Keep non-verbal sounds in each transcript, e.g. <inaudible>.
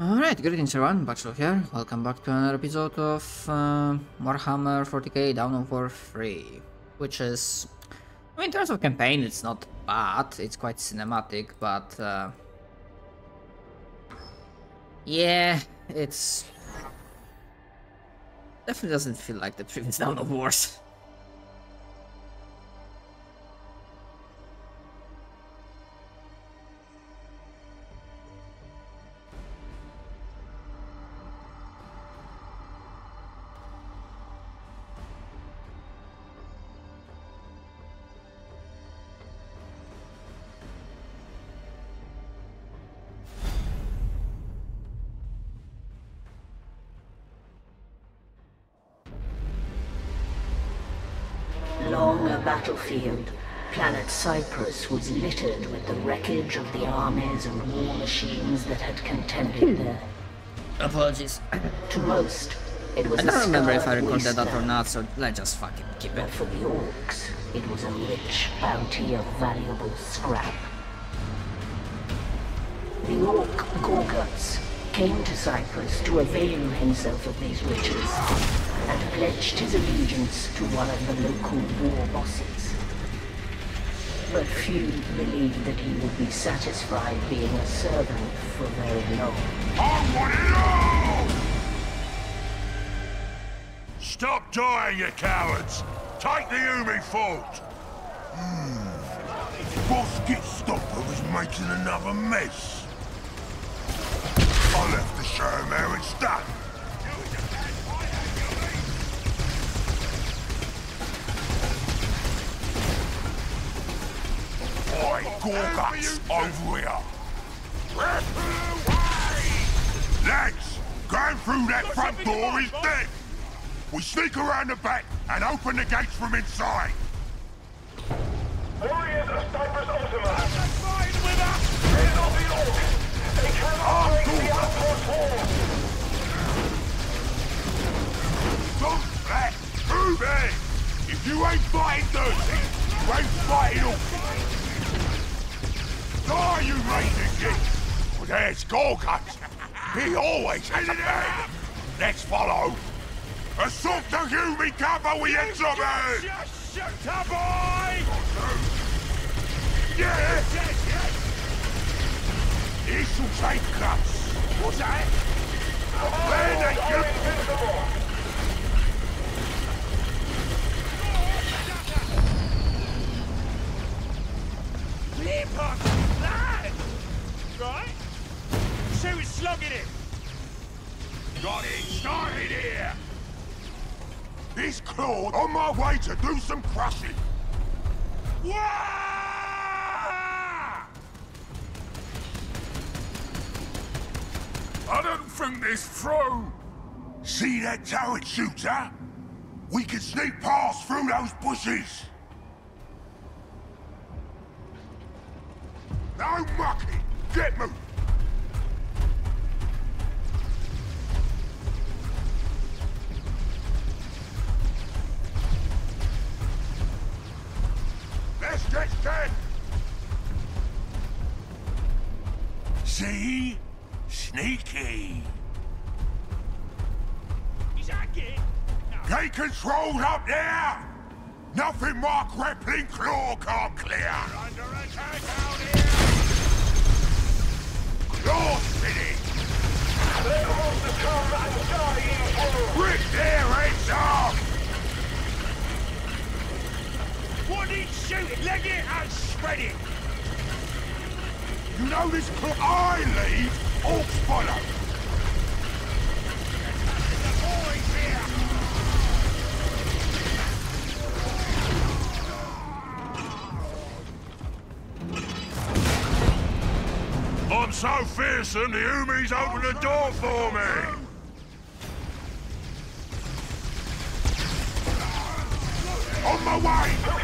Alright, greetings everyone, Baxwell here. Welcome back to another episode of uh, Warhammer 40k Dawn of War 3. Which is... I mean, in terms of campaign, it's not bad. It's quite cinematic, but... Uh, yeah, it's... Definitely doesn't feel like the previous Dawn of Wars. Cyprus was littered with the wreckage of the armies and war machines that had contended hmm. there. Apologies. To most, it was I a don't remember if I recorded that or not, so let's just fucking keep it. But for the orcs, it was a rich bounty of valuable scrap. The orc Gorguts came to Cyprus to avail himself of these riches and pledged his allegiance to one of the local war bosses. But few believed that he would be satisfied being a servant for very long. Stop dying, you cowards! Take the Humie fort! Hmm. Stopper was making another mess. I left to show him how it's done. Oi, Gorguts, over here! Lads, going through that front door is dead. We sneak around the back and open the gates from inside. Warriors of Cyprus Ultima! There's Gorgut. He always has a plan. Let's follow. Assault the human cover Exoman! Shut up, boy! Yeah! This'll take cuts. What's that? Oh, Where they Are go? Oh, invincible! Clear Slugging it! Got it started here! This Claude on my way to do some crushing! Wah! I don't think this through! See that turret shooter? We can sneak past through those bushes! No mucking! Get moving! Dead! See? Sneaky! Gate controls up there! Nothing my grappling claw can't clear! Under attack out here! Claw spinning! Let the monsters come and full! Rip their heads off! Needs shooting? Leg it and spread it! You know this claw I lead, orcs follow! The boys here! I'm so fearsome, the Humies opened the door for me! On my way!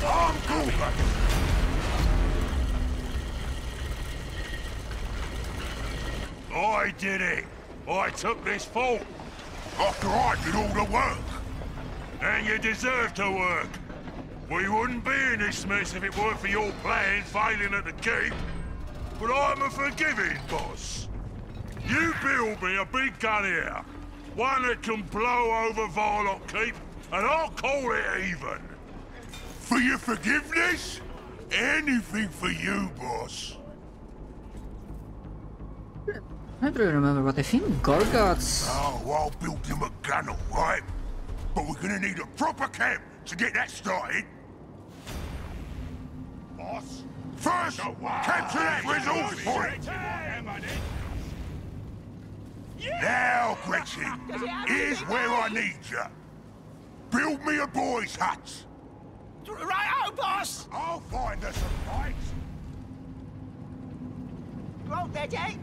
Tom Cooper! I did it! I took this fault! After I did all the work! And you deserve to work! We wouldn't be in this mess if it weren't for your plan failing at the keep. But I'm a forgiving boss. You build me a big gun here. One that can blow over Varlock Keep, and I'll call it even. For your forgiveness? Anything for you, boss. I don't remember, but I think Gorguts. Oh, I'll build him a gun, alright? But we're gonna need a proper camp to get that started. Boss? First, capture that resource point! Now, Gretchin, here's where I need you. Build me a boy's hut. Right, oh, boss! I'll find us a fight. Roll, Betty.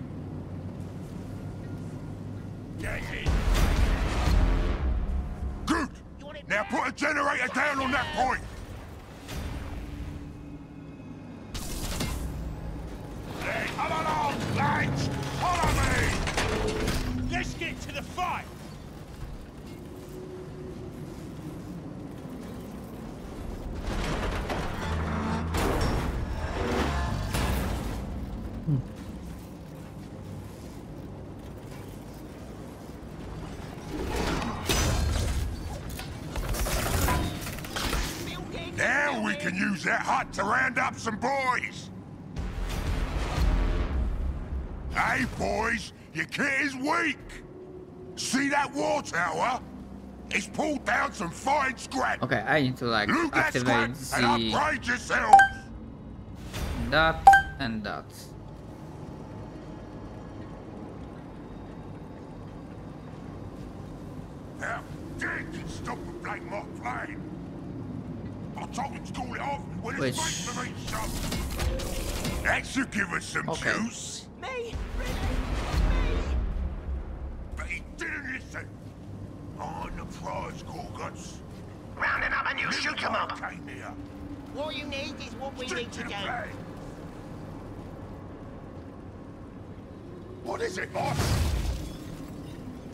Good. Now put a generator down on that point. Come along, lads! Follow me! Let's get to the fight! Use that hut to round up some boys. Hey, boys, your kit is weak. See that war tower? It's pulled down some fine scrap. Okay, I need to like Loot that scrap activate and the upgrade yourselves. that and that. Now, Dick can stop the Black Mark plane. I told him to call it off when Which- it's makes the meat. That should give us some Okay. juice. Me? Really? Me? But he didn't listen. On the prize, Gorguts. Round him up and you shoot him up. Came here. What you need is what we Stick need to to the do. What is it, boss?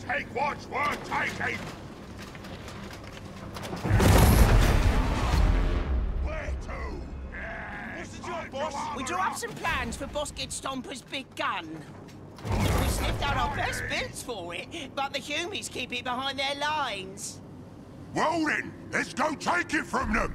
Take what's worth taking. Boss? We drew up some plans for Bosket Stomper's big gun. We sniffed out our best bits for it, but the Humies keep it behind their lines. Well then, let's go take it from them.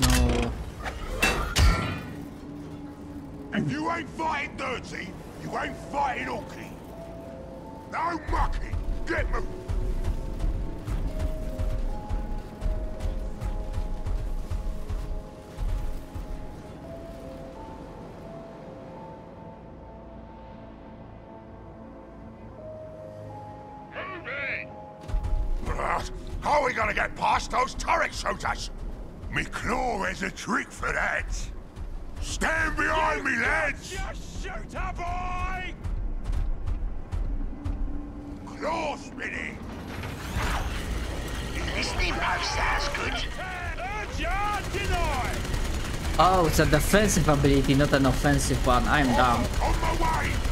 No If you ain't fighting dirty, you ain't fighting hooky. No mucking. Get moving. Claw has a trick for that. Stand behind me, lads! Just shoot a boy! Claw spinning! Listening post sounds good. Oh, it's a defensive ability, not an offensive one. I'm dumb. On my way!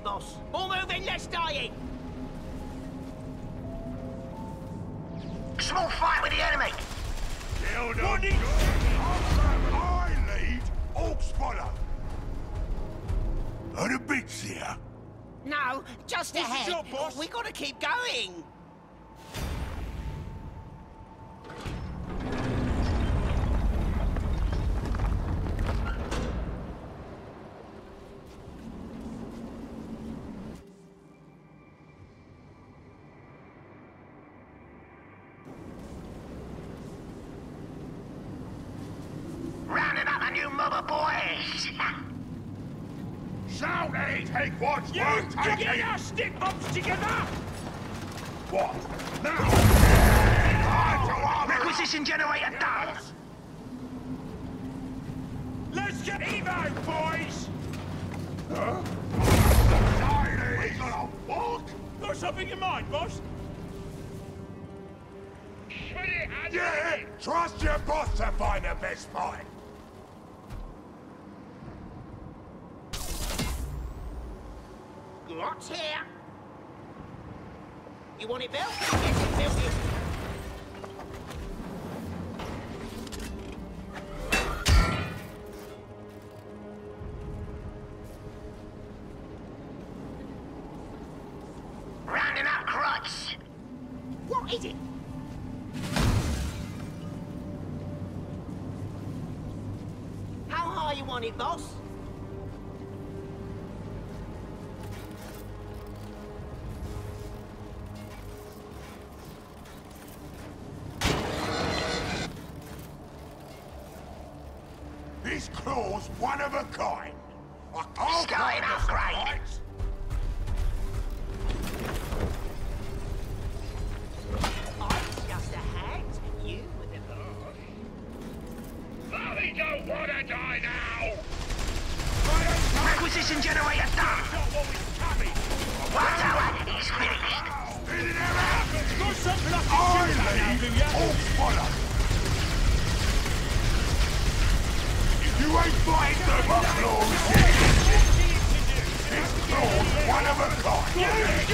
Say the order, boss. More moving, less dying. Small fight with the enemy. Killed him! I lead, Orcs follow! Are the bits here? No, just What's the ahead. job, boss? We gotta keep going. Rounding up a new mob of boys. Shouty, take what's You worth get taking! our stick bumps together. What? Now! Time to armor up! Requisition generator done. Let's get Evo, boys. Shiny! We got a walk? Got something in mind, boss? Spread it and Yeah! Trust your boss to find the best fight! What's here? You want it built? Yes, it built This claw's one of a kind! I can't Going find the upgrade. I'm just a hat. And you with the. Bloody don't wanna die now! Requisition generator done. One tower is finished. Spinning him out! Got something I I can shoot at now, do lead, ya? Orcs follow! If you ain't fighting the claws, this claw's one of a kind!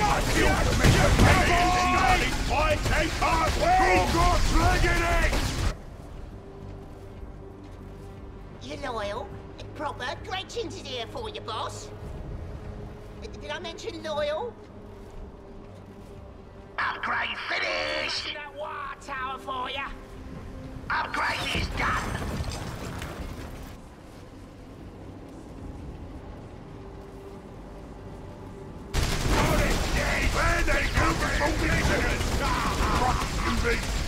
I feel to make a penny! I take our Gorgon's legging it! You loyal? Proper. Gretchin's is here for you, boss. Did I mention loyal? Upgrade finished. That war tower for you. Upgrade is done. Where they come from, listeners! Fuck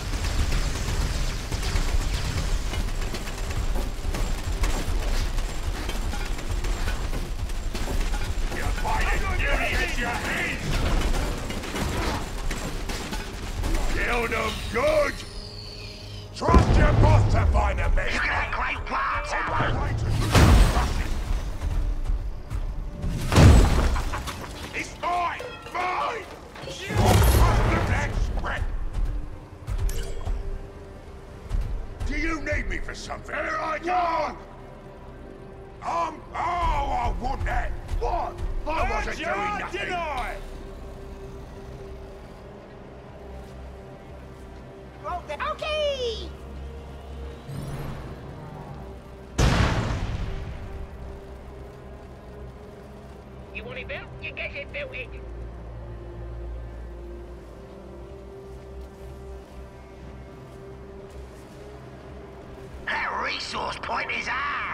do! That resource point is ours!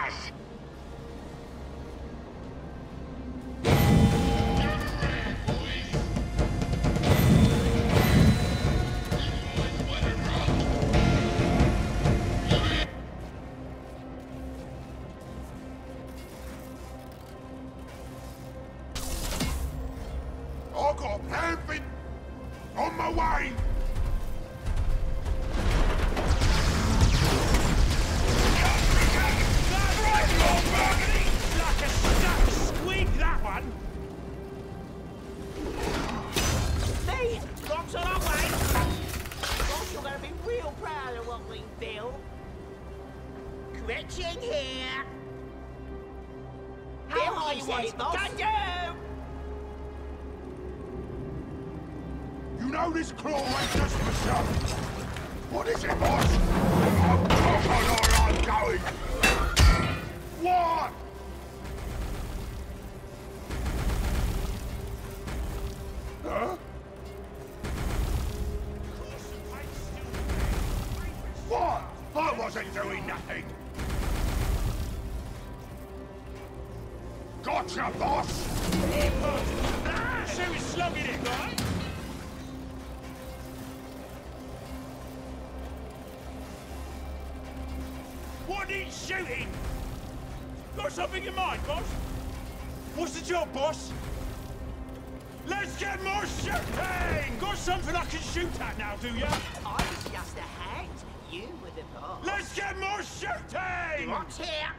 Gotcha, boss! Ah, so he's slugging it, right? What are you shooting? Got something in mind, boss? What's the job, boss? Let's get more shooting! Got something I can shoot at now, do ya? I was just a hat. You were the boss. Let's get more shooting! What's here?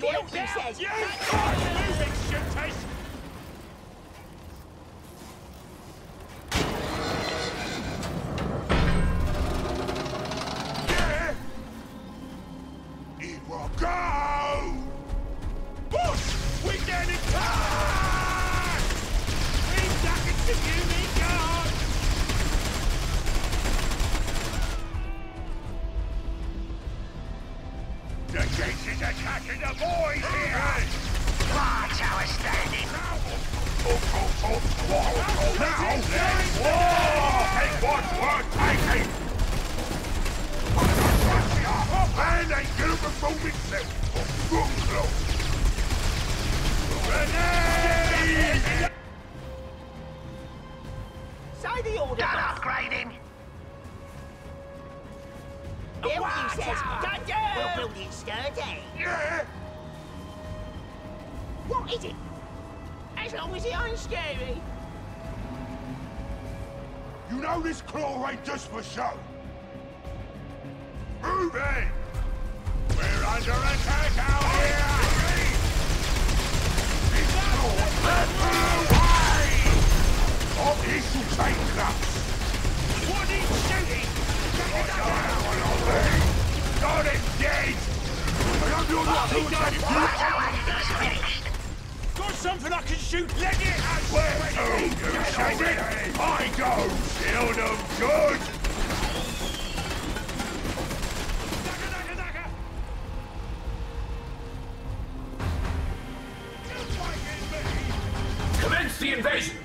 Point Guilty down! says... You guys moving, shooters! Yeah! Here we go! We get it time! We duck it to you, me God! The gates is attacking the boys something I can shoot? Let it out! Where to, oh, you shaggy? I go! Kill them good! Commence the invasion!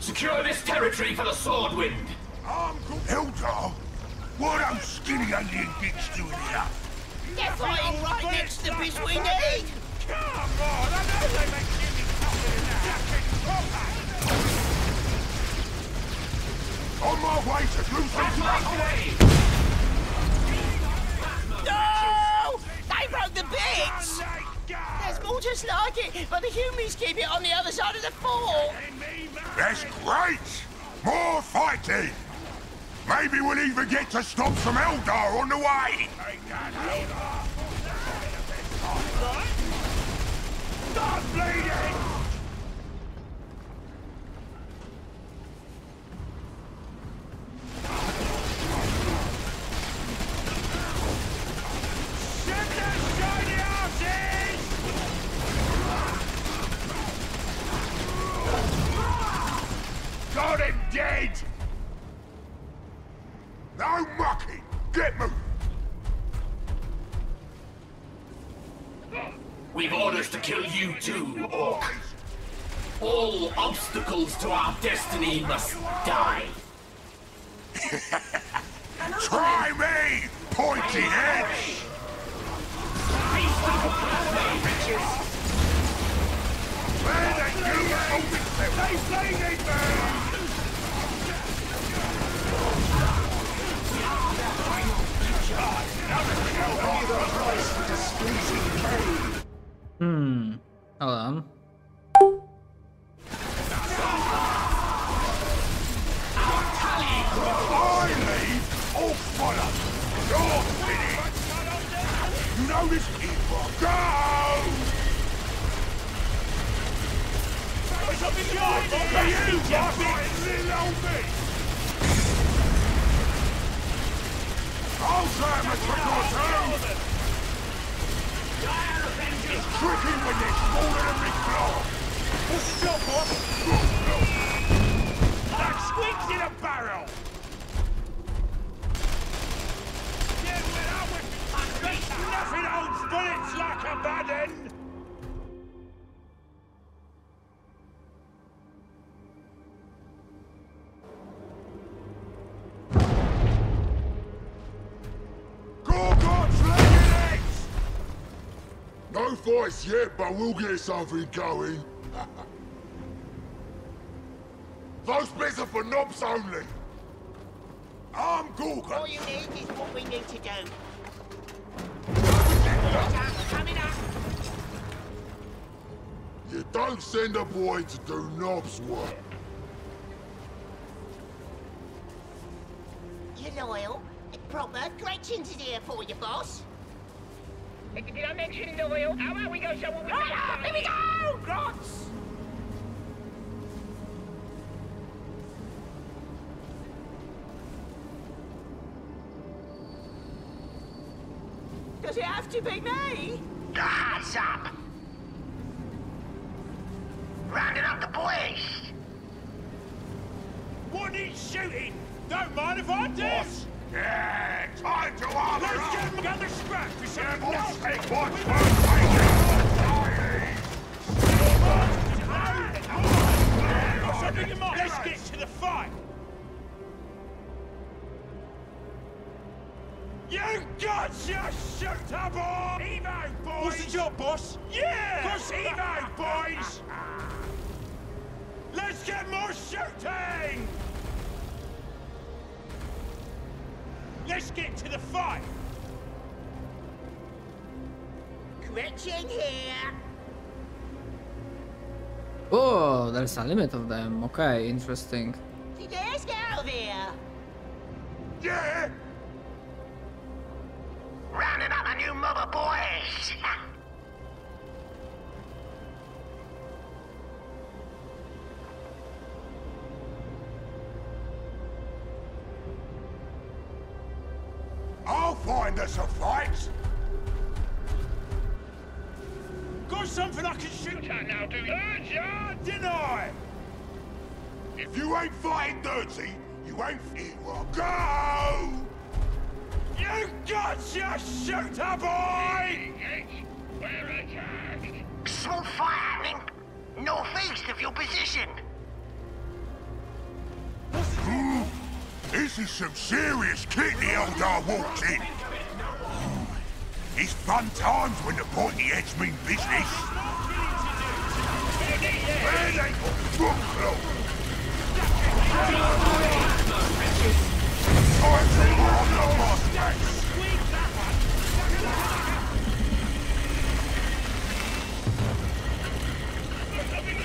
Secure this territory for the Swordwind! Uncle Eldar? What those skinny alien dicks doing here? They're fighting right next to between need. Come on! I know they make Jimmy tougher than that! On my way to do something! No! They broke the bits! There's more just like it, but the humans keep it on the other side of the fort. That's great! More fighting! Maybe we'll even get to stop some Eldar on the way! To our destiny must die. Know this keeper. Go! Your Hey, you, little. I'll try a trick or two. It's tricky when they're smaller than me claw. What's job, boss? That squeaks in a barrel! Yeah, well, I would... There's nothing holds bullets like a bad end! Gorgot's legging eggs! No voice yet, but we'll get something going. <laughs> Those bits are for knobs only. I'm Gorgon. All you need is what we need to do. Don't send a boy to do knobs work. You're loyal. Proper. Gretchin's here for you, boss. Did I mention loyal? How about we go somewhere with Right up, here we go! Grots! Does it have to be me? Get to the fight! Gretchin here. Oh, there's a limit of them. Okay, interesting. Let's get out of here. Yeah, This is some serious kit the Eldar walked in. It's fun times when the pointy heads mean business.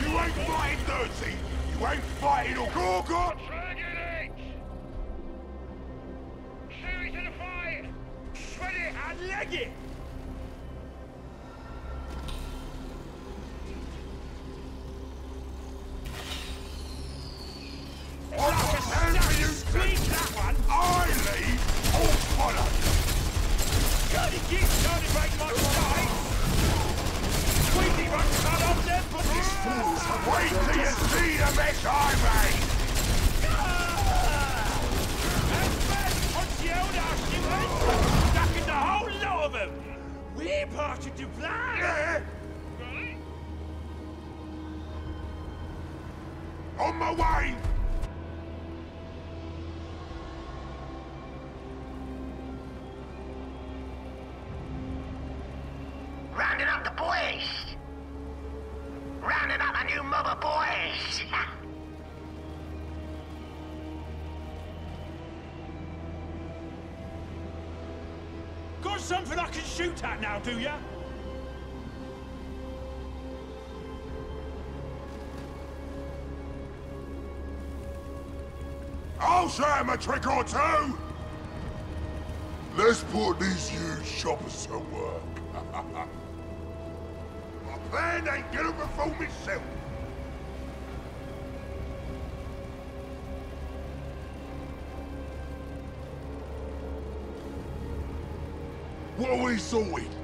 You ain't fighting dirty. You ain't fighting or Gorgon. Leg it! We're part plan! On my way. Do ya? I'll show him a trick or two! Let's put these huge shoppers to work. <laughs> My plan ain't gonna perform itself. What are we sorted?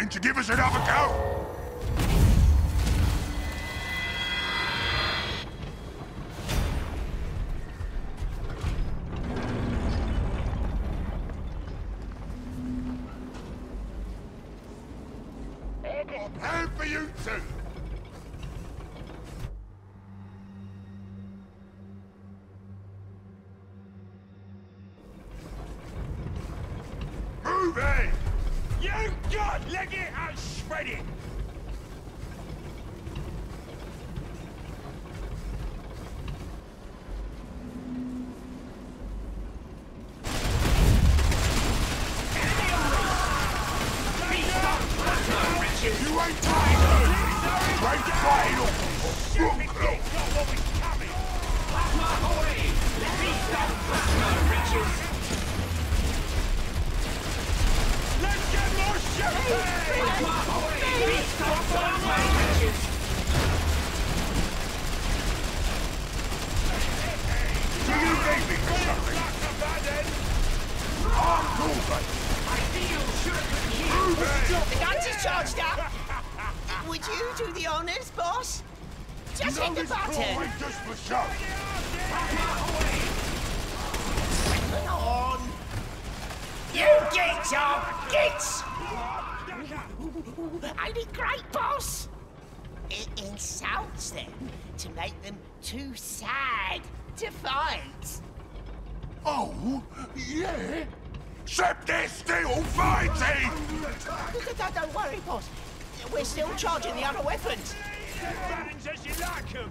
Circling to give us another go! I've got a plan for you too! Claw button. just for show! Come on. You get your gits. Ain't it great, boss? It insults them to make them too sad to fight. Oh, yeah? Except they're still fighting! Don't, don't worry, boss. We're still charging the other weapons. Buttons as you like 'em.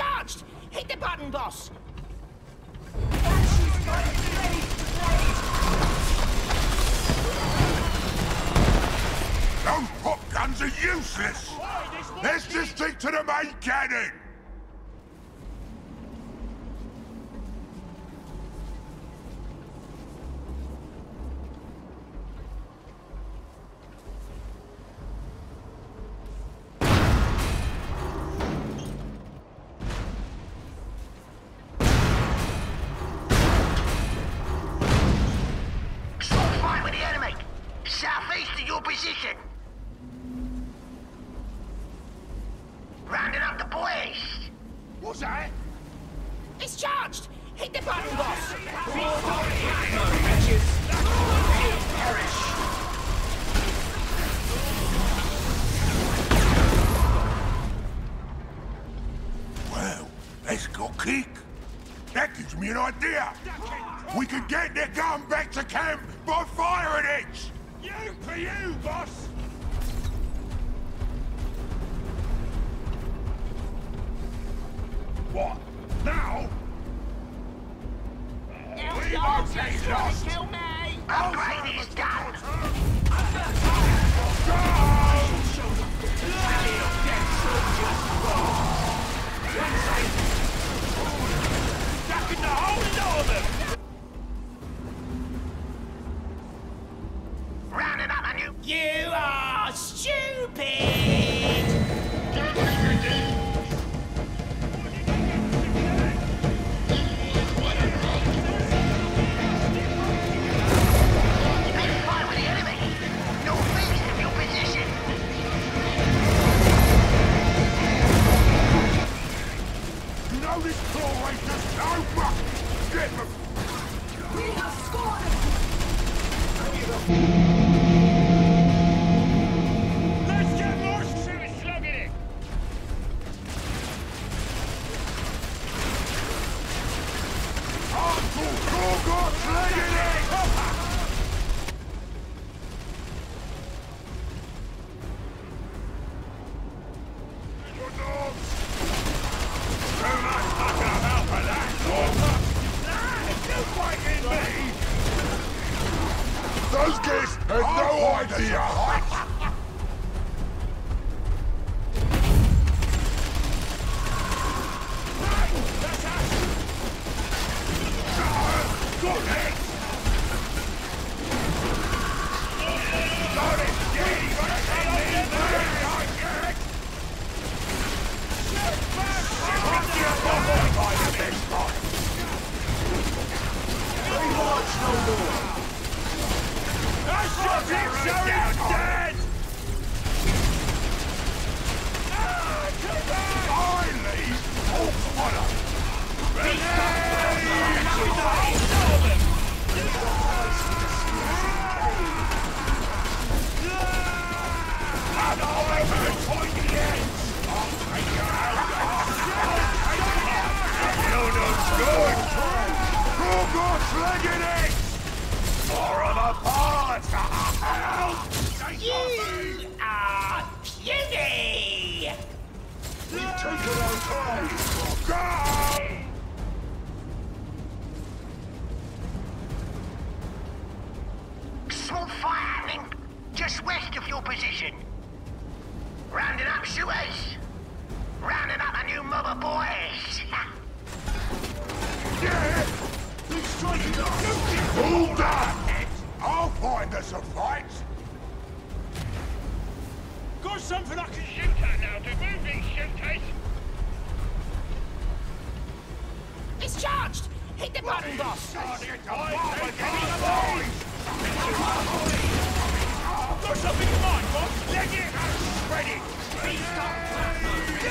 charged. Hit the button, boss. Those pop guns are useless! Let's just stick to the main cannon! Firing it. You for you, boss! What? Now? Now, We won't just take trying loss. to kill me! Upgrade is done. Stacking the whole lot of them! Rounding You are stupid! Let's fight with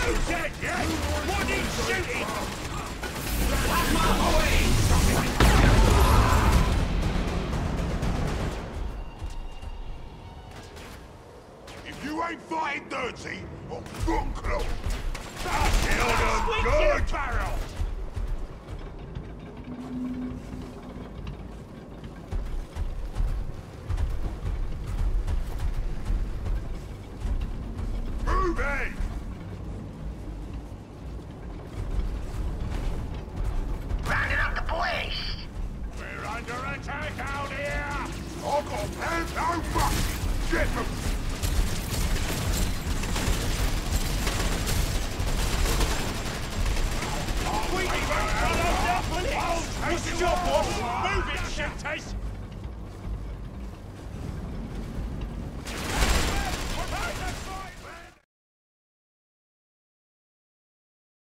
Okay.